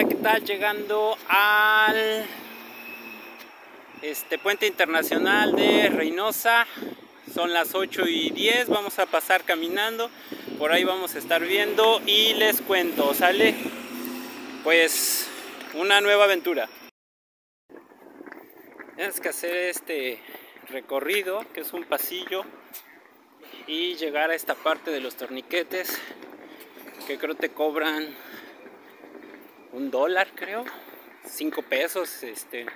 Hola, ¿qué tal? Llegando al este puente internacional de Reynosa. Son las 8 y 10, vamos a pasar caminando. Por ahí vamos a estar viendo y les cuento, ¿sale? Pues una nueva aventura. Tienes que hacer este recorrido, que es un pasillo, y llegar a esta parte de los torniquetes, que creo te cobran un dólar, creo, 5 pesos este,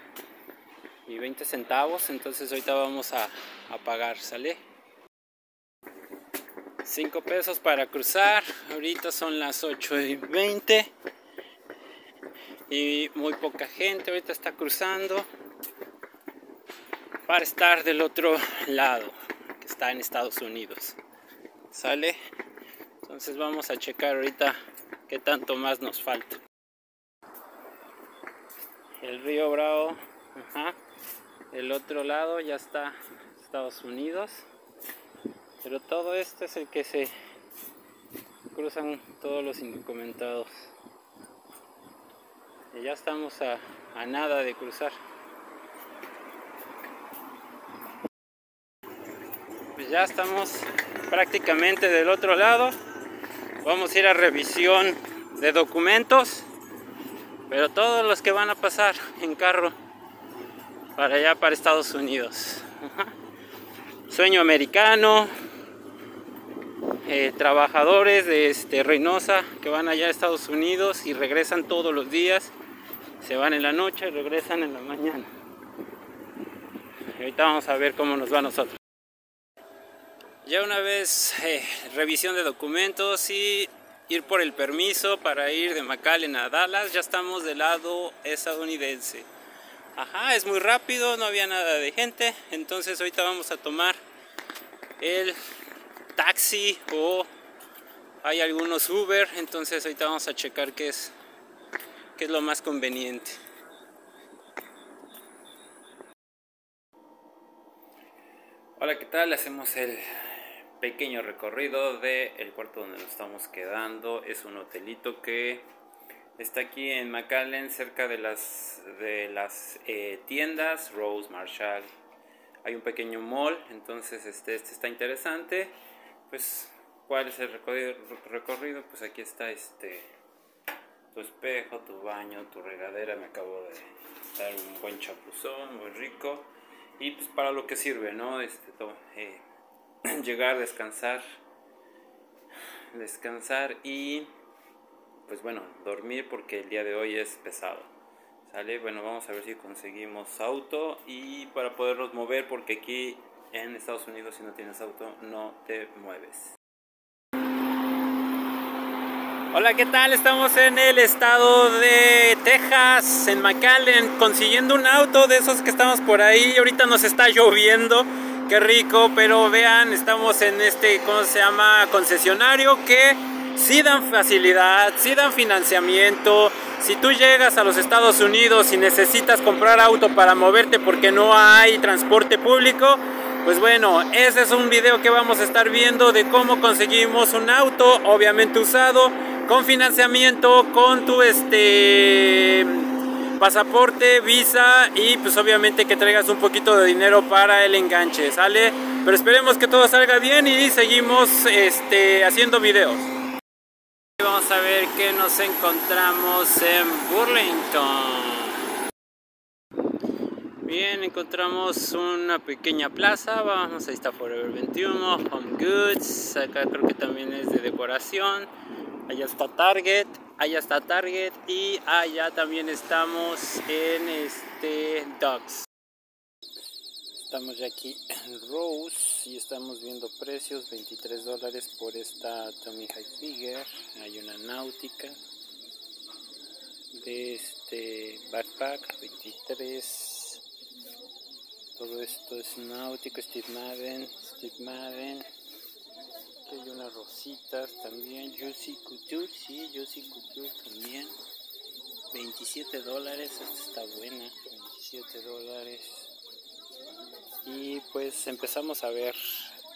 y 20 centavos. Entonces, ahorita vamos a, a pagar, ¿sale? 5 pesos para cruzar. Ahorita son las 8 y 20 y muy poca gente ahorita está cruzando para estar del otro lado que está en Estados Unidos sale entonces vamos a checar ahorita qué tanto más nos falta el río Bravo el otro lado ya está Estados Unidos pero todo esto es el que se cruzan todos los indocumentados. Y ya estamos a, a nada de cruzar. Pues ya estamos prácticamente del otro lado. Vamos a ir a revisión de documentos pero todos los que van a pasar en carro para allá para Estados Unidos. Sueño americano eh, trabajadores de este, Reynosa que van allá a Estados Unidos y regresan todos los días. Se van en la noche y regresan en la mañana. Ahorita vamos a ver cómo nos va a nosotros. Ya una vez eh, revisión de documentos y ir por el permiso para ir de McAllen a Dallas, ya estamos del lado estadounidense. Ajá, es muy rápido, no había nada de gente, entonces ahorita vamos a tomar el taxi o hay algunos Uber, entonces ahorita vamos a checar qué es, qué es lo más conveniente. Hola, ¿qué tal? Hacemos el pequeño recorrido del el cuarto donde nos estamos quedando. Es un hotelito que está aquí en McAllen, cerca de las, de las eh, tiendas Rose, Marshall. Hay un pequeño mall, entonces este, este está interesante. Pues, ¿cuál es el recorrido? Pues aquí está este tu espejo, tu baño, tu regadera. Me acabo de dar un buen chapuzón, muy rico. Y pues para lo que sirve, ¿no? Este, todo, eh, llegar, descansar, descansar y pues bueno, dormir porque el día de hoy es pesado. ¿Sale? Bueno, vamos a ver si conseguimos auto y para podernos mover porque aquí en Estados Unidos si no tienes auto no te mueves. Hola, ¿qué tal? Estamos en el estado de Texas, en McAllen, consiguiendo un auto de esos que estamos por ahí. Ahorita nos está lloviendo qué rico, pero vean, estamos en este, ¿cómo se llama? Concesionario que sí dan facilidad, sí dan financiamiento. Si tú llegas a los Estados Unidos y necesitas comprar auto para moverte porque no hay transporte público, pues bueno, ese es un video que vamos a estar viendo de cómo conseguimos un auto, obviamente usado, con financiamiento, con tu este pasaporte, visa y pues obviamente que traigas un poquito de dinero para el enganche, ¿sale? Pero esperemos que todo salga bien y seguimos este, haciendo videos. Vamos a ver qué nos encontramos en Burlington. Bien, encontramos una pequeña plaza, vamos, ahí está Forever 21, Home Goods, acá creo que también es de decoración, allá está Target, allá está Target y allá también estamos en este Dogs. Estamos ya aquí en Rose y estamos viendo precios, 23 dólares por esta Tommy Hilfiger, hay una náutica de este backpack, 23 todo esto es náutico, Steve Madden, Steve Madden también, Juicy Couture, sí, Juicy Couture también. 27 dólares, esta está buena, 27 dólares. Y pues empezamos a ver,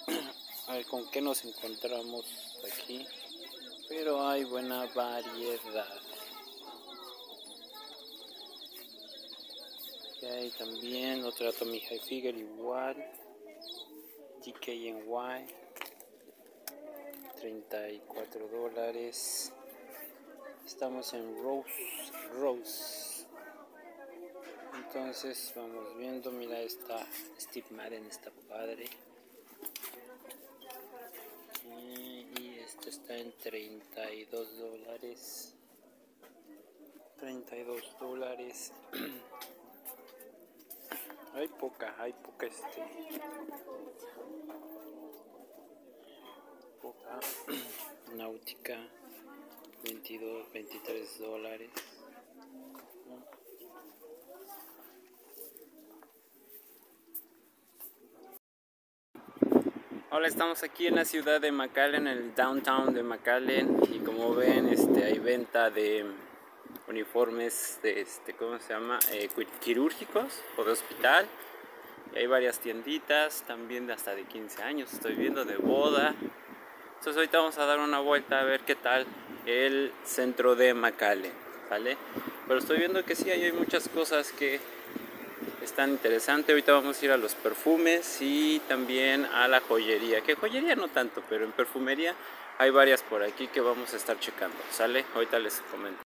a ver con qué nos encontramos aquí. Pero hay buena variedad. Y hay también otra Tommy Hilfiger igual. DKNY. 34 dólares. Estamos en Rose. Rose. Entonces vamos viendo, mira esta Steve Madden está padre. Y esto está en 32 dólares. 32 dólares. hay poca, hay poca este. Náutica. 22, 23 dólares. Hola, estamos aquí en la ciudad de McAllen, en el downtown de McAllen y como ven este, hay venta de uniformes de este, ¿cómo se llama? Eh, quirúrgicos o de hospital. Y hay varias tienditas, también de hasta de 15 años, estoy viendo de boda. Entonces ahorita vamos a dar una vuelta a ver qué tal el centro de McAllen, ¿vale? Pero estoy viendo que sí, hay muchas cosas que están interesantes. Ahorita vamos a ir a los perfumes y también a la joyería. Que joyería no tanto, pero en perfumería hay varias por aquí que vamos a estar checando. ¿Sale? Ahorita les comento.